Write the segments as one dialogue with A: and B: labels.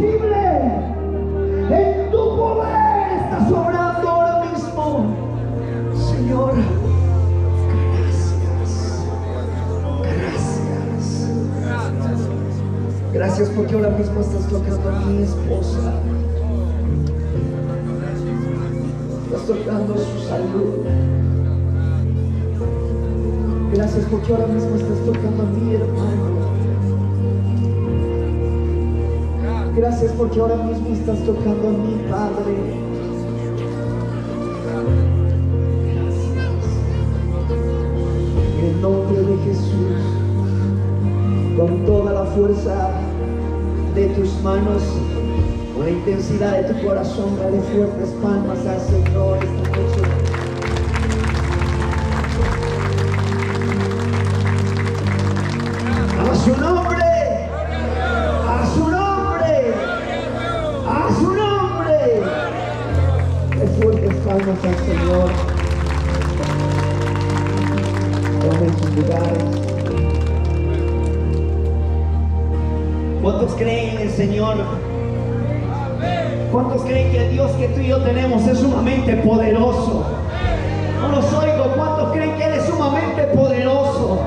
A: En tu poder estás obrando ahora mismo. Señor, gracias. Gracias. Gracias porque ahora mismo estás tocando a mi esposa. Estás tocando su salud. Gracias porque ahora mismo estás tocando a mi hermano. Gracias porque ahora mismo estás tocando a mi Padre. En el nombre de Jesús, con toda la fuerza de tus manos, con la intensidad de tu corazón, dale fuertes palmas al Señor esta noche. Palmas al Señor. Tomen sus lugares. ¿Cuántos creen en el Señor? ¿Cuántos creen que el Dios que tú y yo tenemos es sumamente poderoso? No los oigo. ¿Cuántos creen que Él es sumamente poderoso?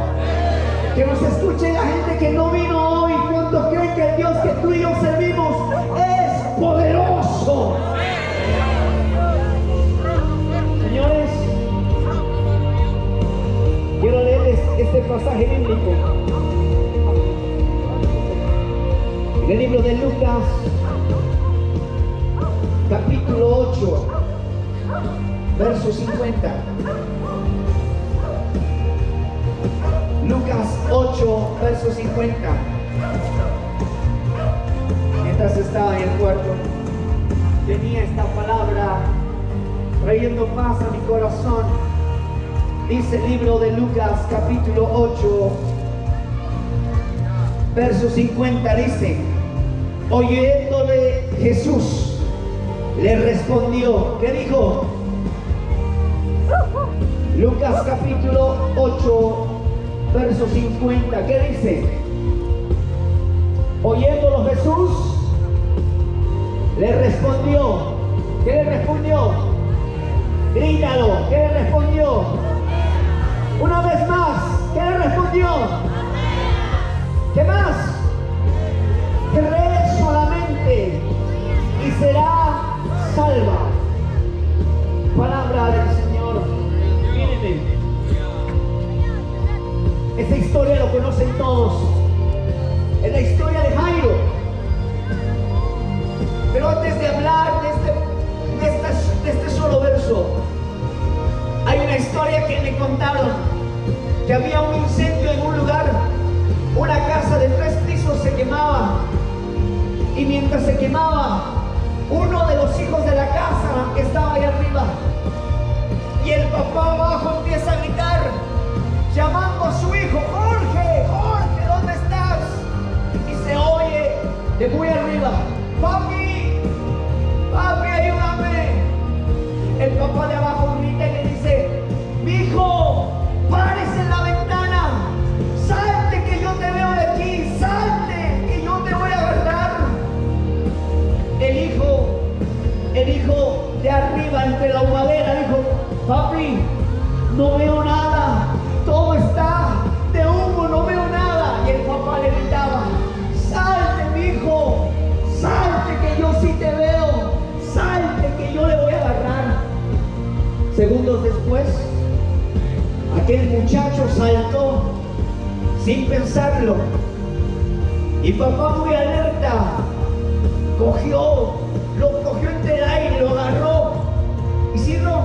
A: Que nos escuche la gente que no vino hoy. ¿Cuántos creen que el Dios que tú y yo servimos este pasaje bíblico. En el libro de Lucas, capítulo 8, verso 50. Lucas 8, verso 50. Mientras estaba en el cuarto, tenía esta palabra trayendo paz a mi corazón. Dice el libro de Lucas, capítulo 8, verso 50, dice, oyéndole Jesús, le respondió, ¿qué dijo? Lucas capítulo 8, verso 50, ¿qué dice? Oyéndolo Jesús, le respondió, ¿qué le respondió? Grítalo, ¿qué le respondió? Una vez más, ¿qué le respondió? ¿Qué más? Cree solamente y será salva. Su hijo, Jorge, Jorge, ¿dónde estás? Y se oye de muy arriba, papi, papi, ayúdame. El papá de abajo grita y le dice, mi hijo, párese en la ventana, salte que yo te veo de aquí, salte que yo te voy a agarrar. El hijo, el hijo de arriba entre la humadera dijo, papi, no veo Segundos después, aquel muchacho saltó sin pensarlo. Y papá muy alerta, cogió, lo cogió entre el aire, lo agarró. Y si no,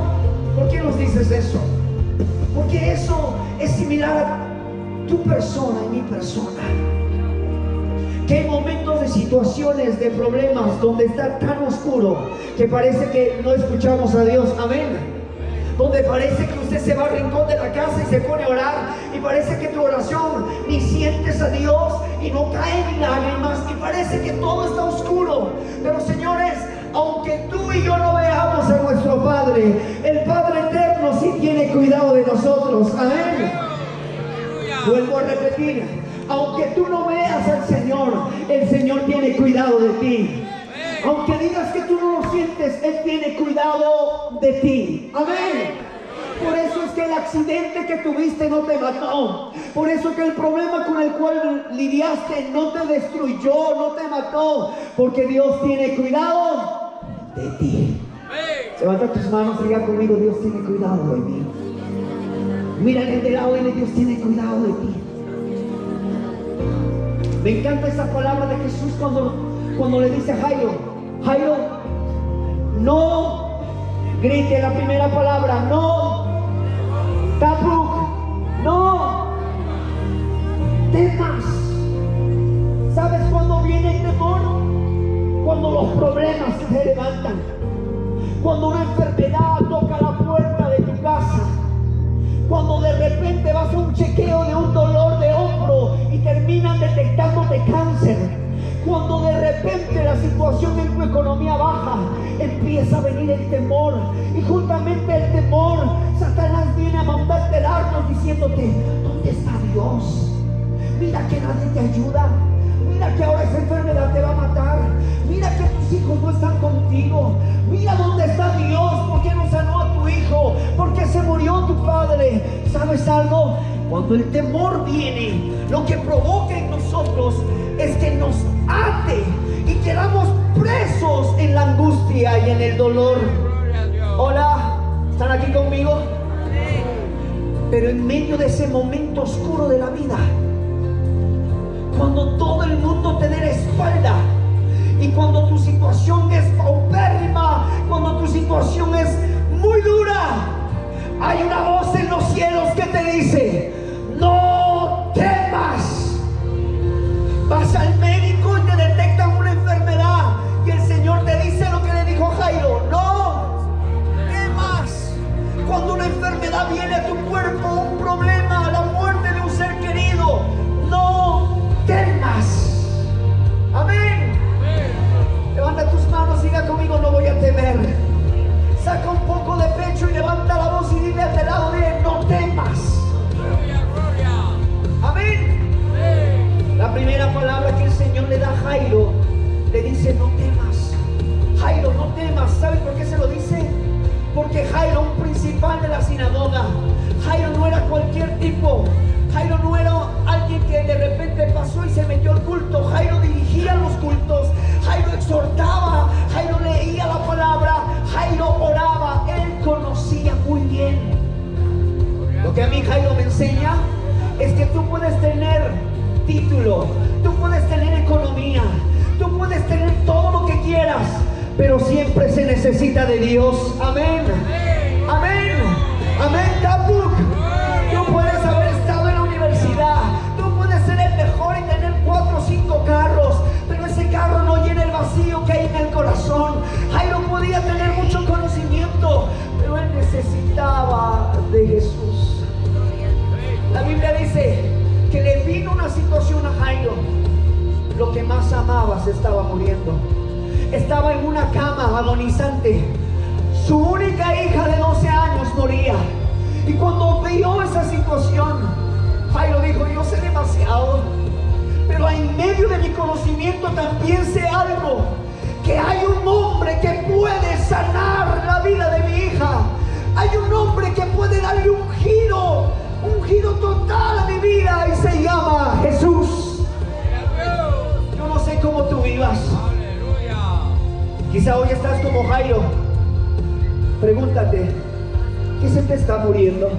A: ¿por qué nos dices eso? Porque eso es similar a tu persona y mi persona. Que hay momentos de situaciones, de problemas, donde está tan oscuro que parece que no escuchamos a Dios. Amén donde parece que usted se va al rincón de la casa y se pone a orar y parece que tu oración ni sientes a Dios y no caen lágrimas y parece que todo está oscuro. Pero señores, aunque tú y yo no veamos a nuestro Padre, el Padre eterno sí tiene cuidado de nosotros. Amén. Vuelvo a repetir, Aunque tú no veas al Señor, el Señor tiene cuidado de ti. Aunque digas que tú no sientes, Él tiene cuidado de ti. Amén. Por eso es que el accidente que tuviste no te mató. Por eso que el problema con el cual lidiaste no te destruyó, no te mató. Porque Dios tiene cuidado de ti. Levanta tus manos y diga conmigo, Dios tiene cuidado de mí. Mira el de lado y Dios tiene cuidado de ti. Me encanta esa palabra de Jesús cuando, cuando le dice a Jairo, Jairo, no grite la primera palabra, no Tapuk, no temas. ¿Sabes cuándo viene el temor? Cuando los problemas se levantan. Cuando una enfermedad toca la puerta de tu casa. Cuando de repente vas a un chequeo de un dolor de hombro y terminan detectándote cáncer. Cuando de repente la situación en tu economía baja, empieza a venir el temor. Y justamente el temor, Satanás viene a mandarte dardos diciéndote, ¿dónde está Dios? Mira que nadie te ayuda. Mira que ahora esa enfermedad te va a matar. Mira que tus hijos no están contigo. Mira dónde está Dios. ¿Por qué no sanó a tu hijo? ¿Por qué se murió tu padre? ¿Sabes algo? Cuando el temor viene, lo que provoca en nosotros es que nos ate y quedamos presos en la angustia y en el dolor. Hola, ¿están aquí conmigo? Pero en medio de ese momento oscuro de la vida, cuando todo el mundo te dé la espalda y cuando tu situación es paupérrima, cuando tu situación es muy dura, hay una y dile al de lado de él, no temas. Amén. La primera palabra que el Señor le da a Jairo, le dice, no temas. Jairo, no temas. ¿Sabes por qué se lo dice? Porque Jairo, un principal de la sinagoga, Jairo no era cualquier tipo. Jairo no era alguien que de repente pasó y se metió al culto. Jairo dirigía los cultos. Jairo exhortaba. Que a mí Jairo me enseña es que tú puedes tener título, tú puedes tener economía, tú puedes tener todo lo que quieras, pero siempre se necesita de Dios. Amén. Amén. Amén, Tapuk. Tú puedes haber estado en la universidad, tú puedes ser el mejor y tener cuatro o cinco carros, pero ese carro no llena el vacío que hay en el corazón. Jairo podía tener mucho conocimiento, pero él necesitaba de Jesús. Una situación a Jairo. Lo que más amaba se estaba muriendo. Estaba en una cama agonizante. Su única hija de 12 años moría. Y cuando vio esa situación, Jairo dijo, yo sé demasiado. Pero en medio de mi conocimiento también sé algo. Que hay un hombre que puede sanar la vida de mi hija. Hay un hombre que puede darle un giro un giro total a mi vida y se llama Jesús. Yo no sé cómo tú vivas. Quizá hoy estás como Jairo. Pregúntate, ¿qué se te está muriendo?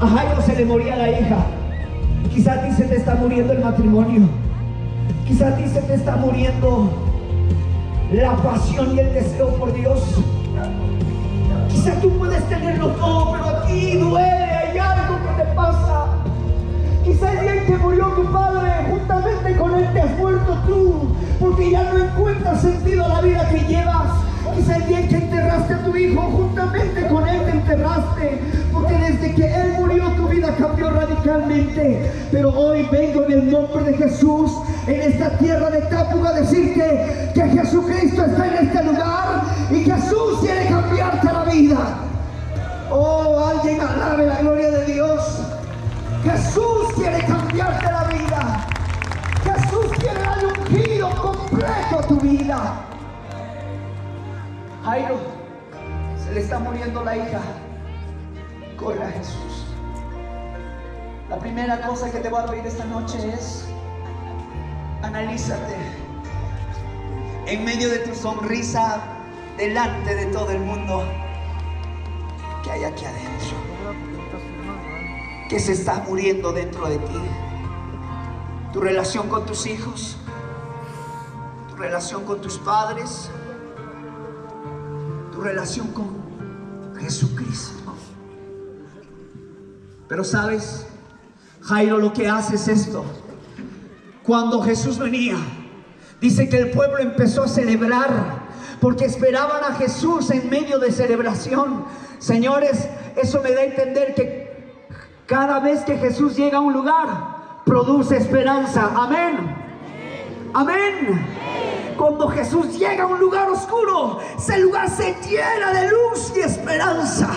A: A Jairo se le moría la hija. Quizá a ti se te está muriendo el matrimonio. Quizá a ti se te está muriendo la pasión y el deseo por Dios. Quizá tú puedes tenerlo todo, pero a ti duele, hay algo pasa. Quizá el día que murió tu padre, juntamente con él te has muerto tú, porque ya no encuentras sentido a la vida que llevas. Quizá el día que enterraste a tu hijo, juntamente con él te enterraste, porque desde que él murió tu vida cambió radicalmente. Pero hoy vengo en el nombre de Jesús, en esta tierra de Tápuga, a decirte que Jesucristo está en este lugar y Jesús quiere cambiarte la vida. Oh, alguien alabe la gloria de Dios. Jesús quiere cambiarte la vida. Jesús quiere dar un giro completo a tu vida. Jairo, se le está muriendo la hija. Corre a Jesús. La primera cosa que te voy a pedir esta noche es, analízate. En medio de tu sonrisa, delante de todo el mundo que hay aquí adentro, que se está muriendo dentro de ti. Tu relación con tus hijos, tu relación con tus padres, tu relación con Jesucristo. Pero sabes, Jairo lo que hace es esto. Cuando Jesús venía, dice que el pueblo empezó a celebrar porque esperaban a Jesús en medio de celebración. Señores, eso me da a entender que cada vez que Jesús llega a un lugar, produce esperanza. Amén. Amén. Cuando Jesús llega a un lugar oscuro, ese lugar se llena de luz y esperanza.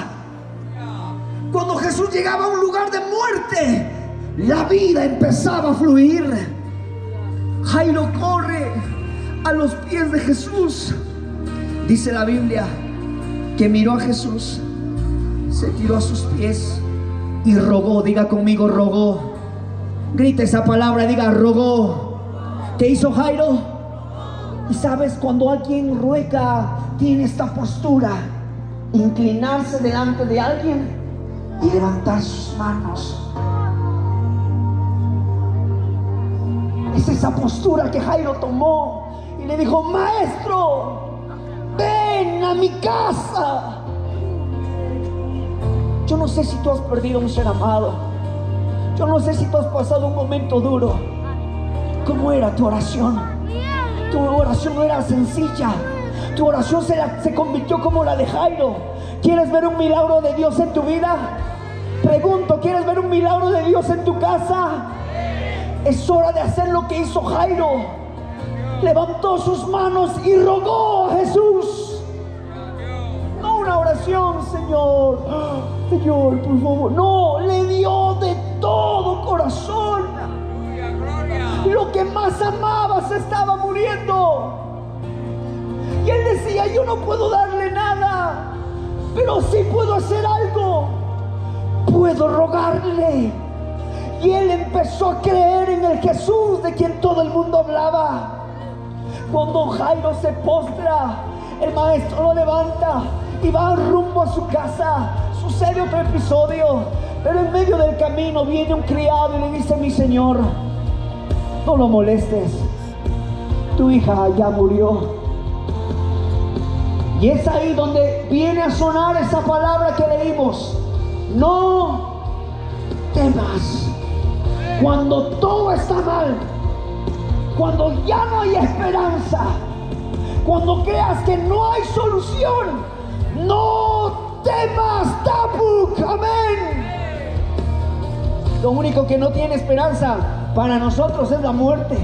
A: Cuando Jesús llegaba a un lugar de muerte, la vida empezaba a fluir. Jairo corre a los pies de Jesús. Dice la Biblia que miró a Jesús, se tiró a sus pies y rogó. Diga conmigo, rogó. Grita esa palabra, diga, rogó. ¿Qué hizo Jairo? Y sabes, cuando alguien ruega, tiene esta postura, inclinarse delante de alguien y levantar sus manos. Es esa postura que Jairo tomó y le dijo, maestro, ven a mi casa. Yo no sé si tú has perdido un ser amado. Yo no sé si tú has pasado un momento duro. ¿Cómo era tu oración? Tu oración no era sencilla. Tu oración se, se convirtió como la de Jairo. ¿Quieres ver un milagro de Dios en tu vida? Pregunto, ¿quieres ver un milagro de Dios en tu casa? Es hora de hacer lo que hizo Jairo levantó sus manos y rogó Señor. Señor, por favor. No, le dio de todo corazón. Lo que más amaba se estaba muriendo. Y él decía, yo no puedo darle nada, pero sí puedo hacer algo. Puedo rogarle. Y él empezó a creer en el Jesús de quien todo el mundo hablaba. Cuando Jairo se postra, el maestro lo levanta y va rumbo a su casa. Sucede otro episodio, pero en medio del camino viene un criado y le dice, mi señor, no lo molestes, tu hija ya murió. Y es ahí donde viene a sonar esa palabra que leímos. No temas. Cuando todo está mal, cuando ya no hay esperanza, cuando creas que no hay solución, no temas, Tapuk, amén. Lo único que no tiene esperanza para nosotros es la muerte,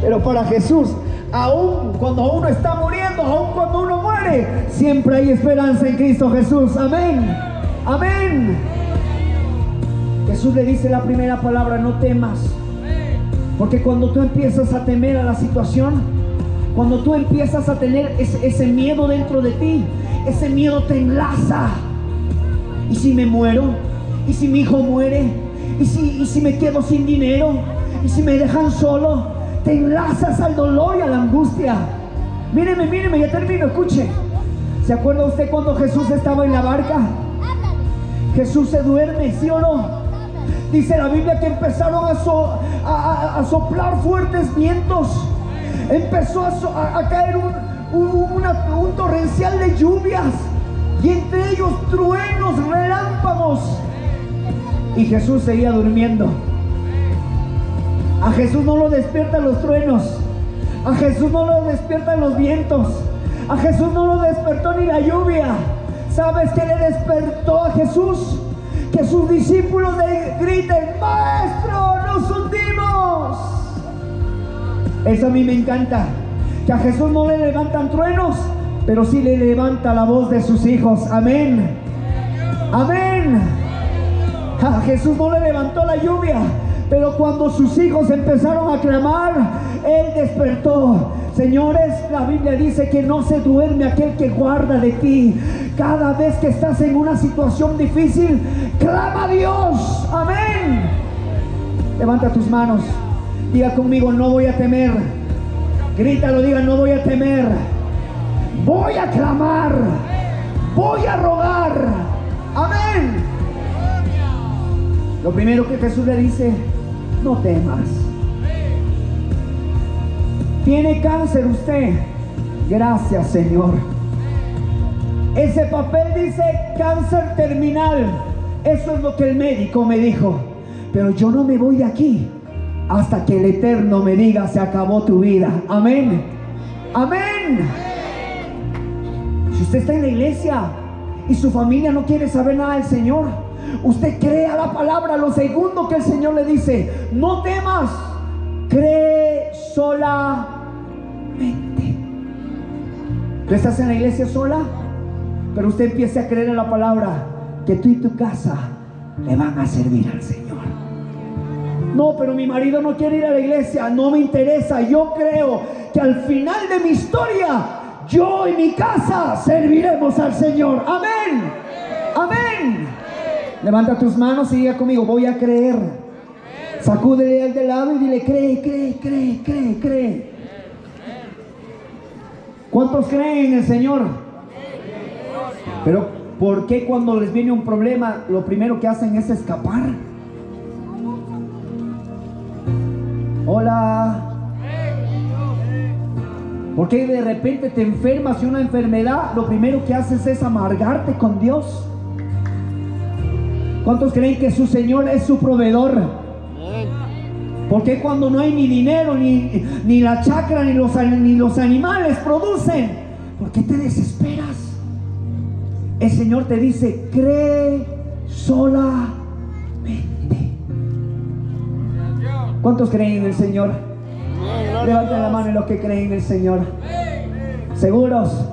A: pero para Jesús, aún cuando uno está muriendo, aún cuando uno muere, siempre hay esperanza en Cristo Jesús, amén, amén. Jesús le dice la primera palabra, no temas. Porque cuando tú empiezas a temer a la situación, cuando tú empiezas a tener ese, miedo dentro de ti, ese miedo te enlaza. ¿Y si me muero? ¿Y si mi hijo muere? ¿Y si, y si me quedo sin dinero? ¿Y si me dejan solo? Te enlazas al dolor y a la angustia. Míreme, míreme, ya termino, escuche. ¿Se acuerda usted cuando Jesús estaba en la barca? Jesús se duerme, ¿sí o no? Dice la Biblia que empezaron a, soplar fuertes vientos. Empezó a, caer un, torrencial de lluvias. Y entre ellos truenos, relámpagos. Y Jesús seguía durmiendo. A Jesús no lo despiertan los truenos. A Jesús no lo despiertan los vientos. A Jesús no lo despertó ni la lluvia. ¿Sabes qué le despertó a Jesús? que sus discípulos le griten, Maestro, nos hundimos. Eso a mí me encanta. Que a Jesús no le levantan truenos, pero sí le levanta la voz de sus hijos. Amén. Amén. A Jesús no le levantó la lluvia, pero cuando sus hijos empezaron a clamar, Él despertó. Señores, la Biblia dice que no se duerme aquel que guarda de ti. Cada vez que estás en una situación difícil, clama a Dios. Amén. Levanta tus manos. Diga conmigo, no voy a temer. Grítalo, diga, no voy a temer. Voy a clamar. Voy a rogar. Amén. Lo primero que Jesús le dice, no temas. Tiene cáncer usted. Gracias, Señor. Ese papel dice cáncer terminal. Eso es lo que el médico me dijo. Pero yo no me voy de aquí hasta que el Eterno me diga se acabó tu vida. Amén. Amén. Si usted está en la iglesia y su familia no quiere saber nada del Señor, usted crea la palabra. Lo segundo que el Señor le dice, no temas, cree solamente. Tú estás en la iglesia sola, pero usted empieza a creer en la palabra que tú y tu casa le van a servir al Señor. No, pero mi marido no quiere ir a la iglesia, no me interesa. Yo creo que al final de mi historia, yo y mi casa serviremos al Señor. Amén. Amén. Levanta tus manos y diga conmigo, voy a creer. Sacúdele al de lado y dile, cree, cree, cree, cree, cree. ¿Cuántos creen en el Señor? Pero ¿por qué cuando les viene un problema lo primero que hacen es escapar? Hola. Porque de repente te enfermas y una enfermedad, lo primero que haces es amargarte con Dios. ¿Cuántos creen que su Señor es su proveedor? Porque cuando no hay ni dinero, ni, ni la chacra, ni los, ni los animales producen, ¿por qué te desesperas? El Señor te dice, cree solamente. ¿Cuántos creen en el Señor? Levanten la mano los que creen en el Señor. ¿Seguros?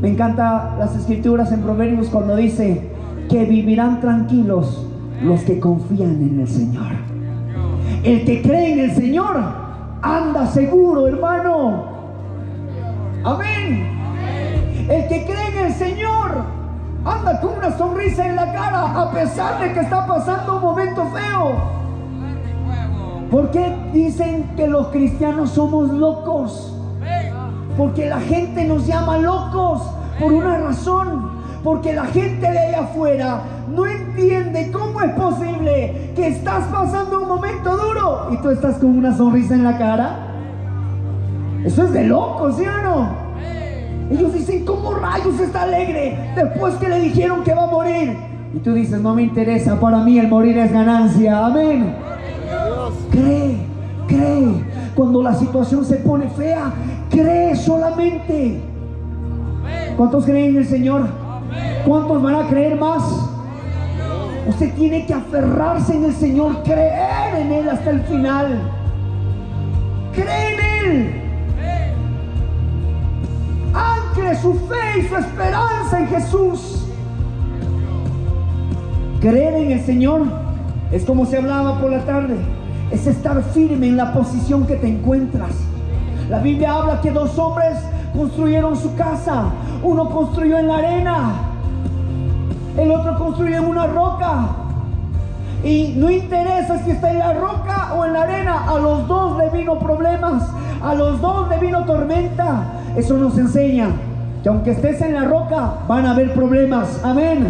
A: Me encanta las escrituras en Proverbios cuando dice que vivirán tranquilos los que confían en el Señor. El que cree en el Señor anda seguro, hermano. Amén. El que cree en el Señor anda con una sonrisa en la cara a pesar de que está pasando un momento feo. ¿Por qué dicen que los cristianos somos locos? Porque la gente nos llama locos por una razón. Porque la gente de allá afuera no entiende cómo es posible que estás pasando un momento duro y tú estás con una sonrisa en la cara. Eso es de locos, ¿sí o no? Ellos dicen, ¿cómo rayos está alegre después que le dijeron que va a morir? Y tú dices, no me interesa, para mí el morir es ganancia. Amén. Cree, cree. Cuando la situación se pone fea, cree solamente. ¿Cuántos creen en el Señor? ¿Cuántos van a creer más? Usted tiene que aferrarse en el Señor, creer en Él hasta el final. Cree en Él. Ancle su fe y su esperanza en Jesús. Creer en el Señor es como se hablaba por la tarde es estar firme en la posición que te encuentras. La Biblia habla que dos hombres construyeron su casa. Uno construyó en la arena, el otro construyó en una roca. Y no interesa si está en la roca o en la arena, a los dos le vino problemas, a los dos le vino tormenta. Eso nos enseña que aunque estés en la roca, van a haber problemas. Amén.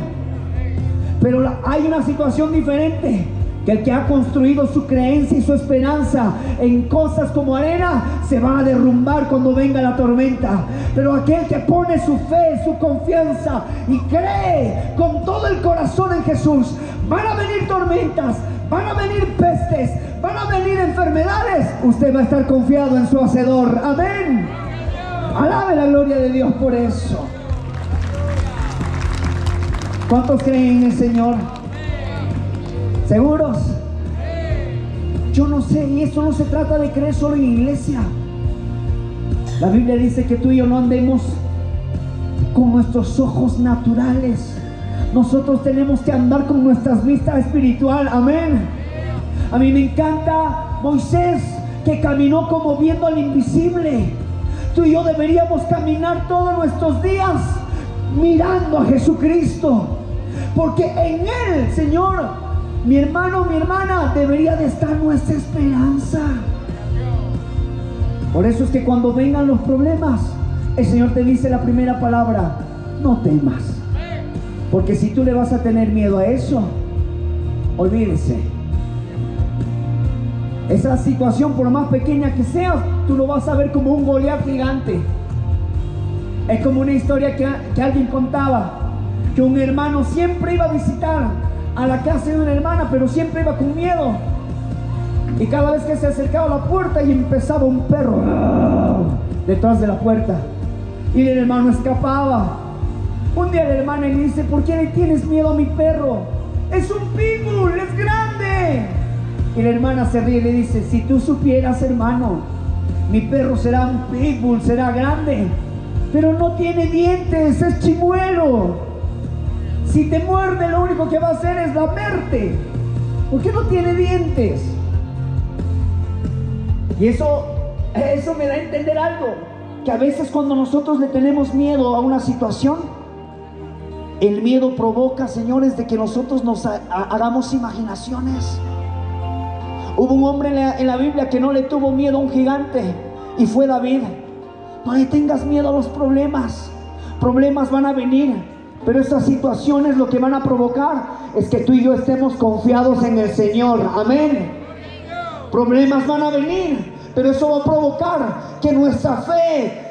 A: Pero hay una situación diferente que el que ha construido su creencia y su esperanza en cosas como arena se va a derrumbar cuando venga la tormenta. Pero aquel que pone su fe, su confianza y cree con todo el corazón en Jesús, van a venir tormentas, van a venir pestes, van a venir enfermedades. Usted va a estar confiado en su hacedor. Amén. Alabe la gloria de Dios por eso. ¿Cuántos creen en el Señor? ¿Seguros? Yo no sé, y eso no se trata de creer solo en iglesia. La Biblia dice que tú y yo no andemos con nuestros ojos naturales. Nosotros tenemos que andar con nuestras vistas espiritual. Amén. A mí me encanta Moisés que caminó como viendo al invisible. Tú y yo deberíamos caminar todos nuestros días mirando a Jesucristo. Porque en Él, Señor, mi hermano, mi hermana, debería de estar nuestra esperanza. Por eso es que cuando vengan los problemas, el Señor te dice la primera palabra, no temas. Porque si tú le vas a tener miedo a eso, olvídese. Esa situación, por más pequeña que sea, tú lo vas a ver como un Goliat gigante. Es como una historia que, que alguien contaba, que un hermano siempre iba a visitar a la casa de una hermana, pero siempre iba con miedo. Y cada vez que se acercaba a la puerta y empezaba un perro detrás de la puerta. Y el hermano escapaba. Un día la hermana le dice, ¿por qué le tienes miedo a mi perro? Es un pitbull, es grande. Y la hermana se ríe y le dice, si tú supieras, hermano, mi perro será un pitbull, será grande, pero no tiene dientes, es chimuelo. Si te muerde, lo único que va a hacer es lamerte. Porque no tiene dientes. Y eso, eso me da a entender algo. Que a veces cuando nosotros le tenemos miedo a una situación, el miedo provoca, señores, de que nosotros nos hagamos imaginaciones. Hubo un hombre en la, en la, Biblia que no le tuvo miedo a un gigante y fue David. No le tengas miedo a los problemas. Problemas van a venir. Pero estas situaciones lo que van a provocar es que tú y yo estemos confiados en el Señor. Amén. Problemas van a venir, pero eso va a provocar que nuestra fe